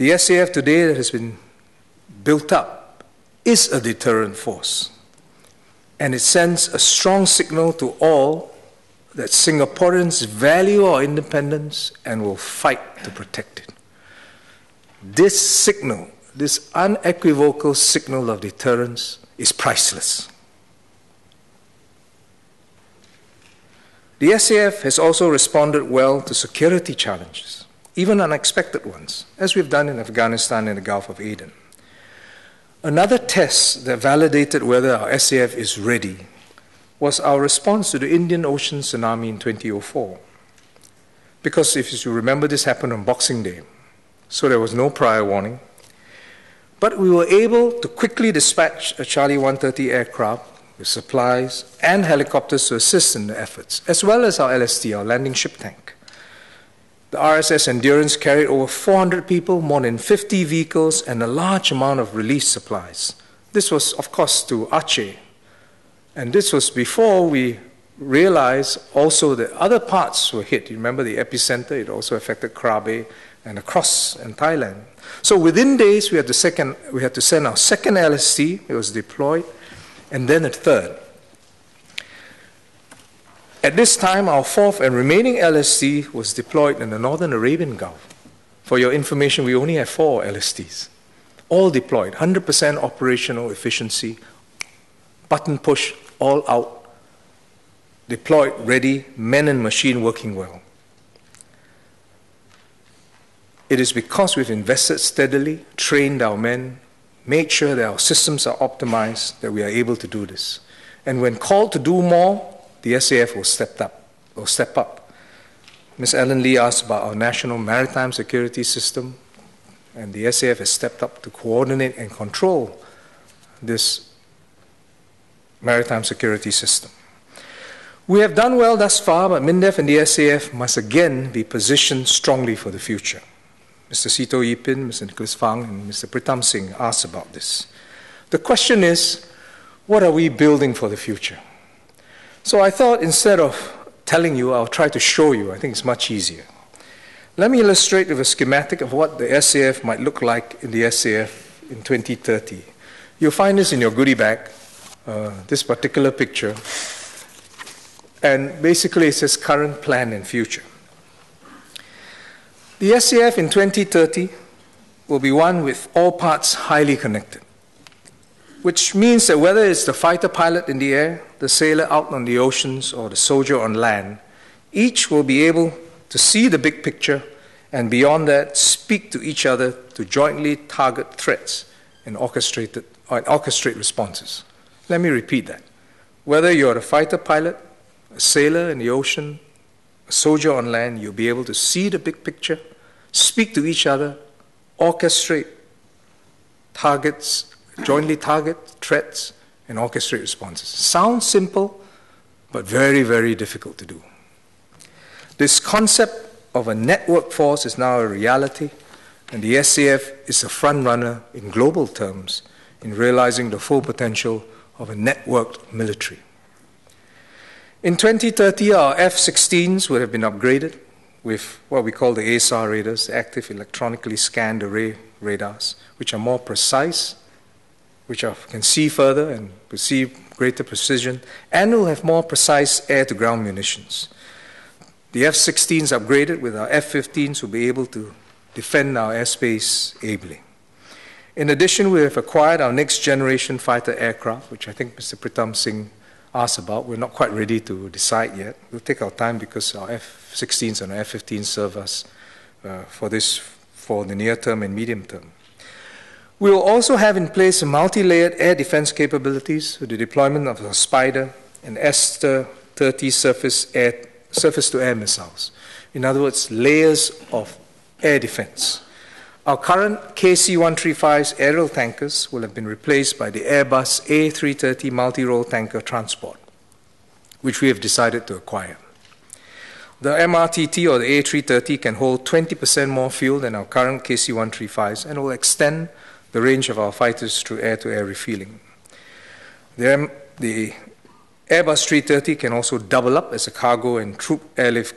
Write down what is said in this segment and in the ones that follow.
The SAF today that has been built up is a deterrent force, and it sends a strong signal to all that Singaporeans value our independence and will fight to protect it. This signal, this unequivocal signal of deterrence, is priceless. The SAF has also responded well to security challenges, even unexpected ones, as we've done in Afghanistan and the Gulf of Aden. Another test that validated whether our SAF is ready was our response to the Indian Ocean tsunami in 2004. Because if you remember, this happened on Boxing Day, so there was no prior warning. But we were able to quickly dispatch a Charlie 130 aircraft with supplies and helicopters to assist in the efforts, as well as our LST, our landing ship tank. The RSS Endurance carried over 400 people, more than 50 vehicles, and a large amount of relief supplies. This was, of course, to Aceh. And this was before we realized also that other parts were hit. You remember the epicenter, it also affected Krabi and across in Thailand. So within days, we had, to second, we had to send our second LST, it was deployed, and then a third. At this time, our fourth and remaining LST was deployed in the northern Arabian Gulf. For your information, we only have four LSTs, all deployed, 100% operational efficiency, button push, all out, deployed, ready, men and machine working well. It is because we've invested steadily, trained our men, made sure that our systems are optimized, that we are able to do this. And when called to do more, the SAF will step up. Will step up. Ms. Ellen Lee asked about our national maritime security system, and the SAF has stepped up to coordinate and control this maritime security system. We have done well thus far, but MINDEF and the SAF must again be positioned strongly for the future. Mr. Sitoh Yih Pin, Mr. Nicholas Fang, and Mr. Pritam Singh asked about this. The question is, what are we building for the future? So I thought instead of telling you, I'll try to show you. I think it's much easier. Let me illustrate with a schematic of what the SAF might look like in the SAF in 2030. You'll find this in your goodie bag, uh, this particular picture. And basically, it says current plan and future. The SAF in 2030 will be one with all parts highly connected, which means that whether it's the fighter pilot in the air, the sailor out on the oceans, or the soldier on land, each will be able to see the big picture and beyond that speak to each other to jointly target threats and orchestrated, or orchestrate responses. Let me repeat that. Whether you're a fighter pilot, a sailor in the ocean, a soldier on land, you'll be able to see the big picture, speak to each other, orchestrate targets, jointly target threats, and orchestrate responses. Sounds simple, but very, very difficult to do. This concept of a network force is now a reality, and the SAF is a front runner in global terms in realizing the full potential of a networked military. In 2030, our F 16s would have been upgraded with what we call the AESA radars, active electronically scanned array radars, which are more precise, which are, can see further and perceive greater precision, and will have more precise air to ground munitions. The F 16s upgraded with our F 15s will be able to defend our airspace ably. In addition, we have acquired our next generation fighter aircraft, which I think Mr. Pritam Singh asked about. We're not quite ready to decide yet. We'll take our time because our F 16s and our F 15s serve us uh, for this for the near term and medium term. We will also have in place multi layered air defense capabilities with the deployment of the Spider and Aster 30 surface, air, surface to air missiles. In other words, layers of air defense. Our current KC 135's aerial tankers will have been replaced by the Airbus A330 multi role tanker transport, which we have decided to acquire. The MRTT or the A330 can hold 20% more fuel than our current KC 135s and will extend the range of our fighters through air to air refueling. The, the Airbus 330 can also double up as a cargo and troop airlift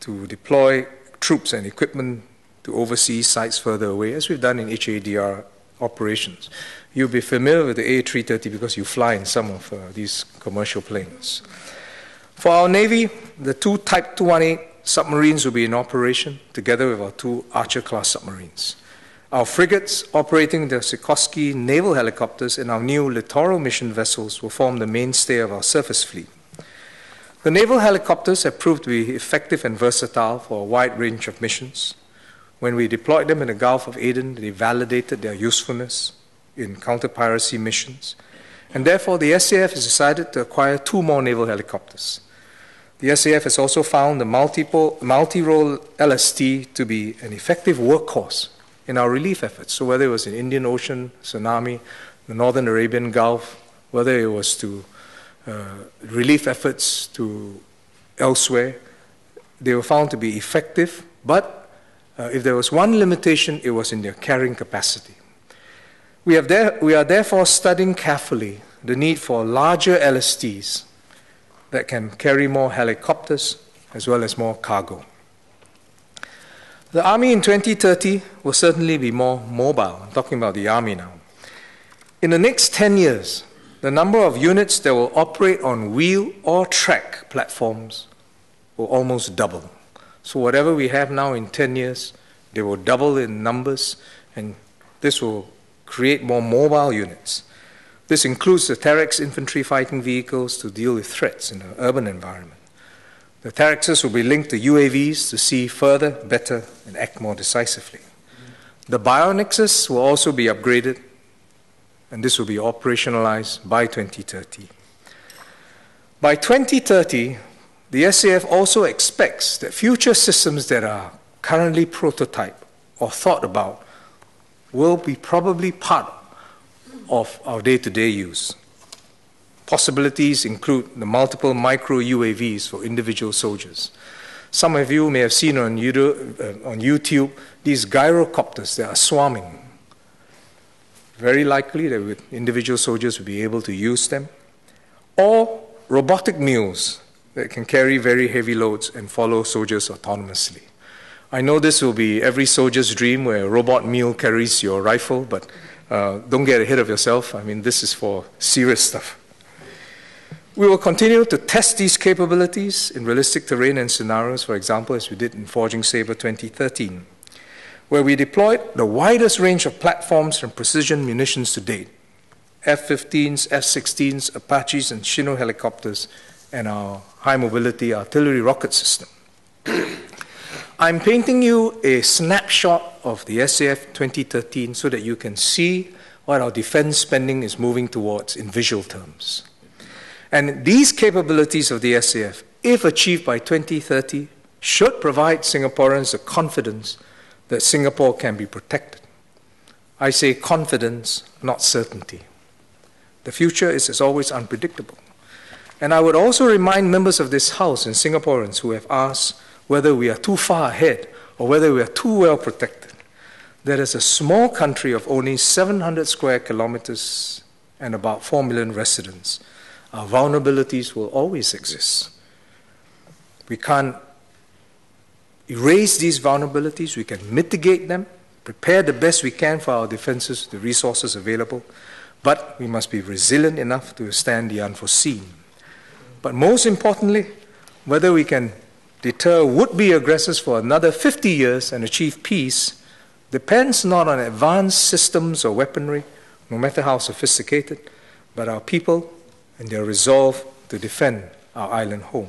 to deploy troops and equipment to overseas sites further away, as we've done in HADR operations. You'll be familiar with the A330 because you fly in some of uh, these commercial planes. For our Navy, the two Type 218 submarines will be in operation together with our two Archer class submarines. Our frigates operating the Sikorsky naval helicopters and our new littoral mission vessels will form the mainstay of our surface fleet. The naval helicopters have proved to be effective and versatile for a wide range of missions. When we deployed them in the Gulf of Aden, they validated their usefulness in counter piracy missions. And therefore, the SAF has decided to acquire two more naval helicopters. The SAF has also found the multi-role LST to be an effective workhorse in our relief efforts. So whether it was in Indian Ocean, tsunami, the Northern Arabian Gulf, whether it was to uh, relief efforts to elsewhere, they were found to be effective, but uh, if there was one limitation, it was in their carrying capacity. We, have there, we are therefore studying carefully the need for larger LSTs that can carry more helicopters as well as more cargo. The Army in 2030 will certainly be more mobile. I'm talking about the Army now. In the next 10 years, the number of units that will operate on wheel or track platforms will almost double. So, whatever we have now in 10 years, they will double in numbers, and this will create more mobile units. This includes the Terrex infantry fighting vehicles to deal with threats in an urban environment. The Terrexes will be linked to UAVs to see further, better, and act more decisively. The Bionix will also be upgraded, and this will be operationalized by 2030. By 2030, the SAF also expects that future systems that are currently prototyped or thought about will be probably part of our day to day use. Possibilities include the multiple micro UAVs for individual soldiers. Some of you may have seen on YouTube, uh, on YouTube these gyrocopters that are swarming. Very likely that individual soldiers will be able to use them. Or robotic mules that can carry very heavy loads and follow soldiers autonomously. I know this will be every soldier's dream where a robot mule carries your rifle, but uh, don't get ahead of yourself. I mean, this is for serious stuff. We will continue to test these capabilities in realistic terrain and scenarios, for example, as we did in Forging Sabre 2013, where we deployed the widest range of platforms and precision munitions to date F 15s, F 16s, Apaches, and Chinook helicopters, and our high mobility artillery rocket system. I'm painting you a snapshot of the SAF 2013 so that you can see what our defense spending is moving towards in visual terms. And these capabilities of the SAF, if achieved by 2030, should provide Singaporeans the confidence that Singapore can be protected. I say confidence, not certainty. The future is, as always, unpredictable. And I would also remind members of this House and Singaporeans who have asked whether we are too far ahead or whether we are too well protected. There is a small country of only 700 square kilometers and about 4 million residents. Our vulnerabilities will always exist. We can't erase these vulnerabilities, we can mitigate them, prepare the best we can for our defenses, the resources available, but we must be resilient enough to withstand the unforeseen. But most importantly, whether we can deter would be aggressors for another 50 years and achieve peace depends not on advanced systems or weaponry, no matter how sophisticated, but our people and their resolve to defend our island home.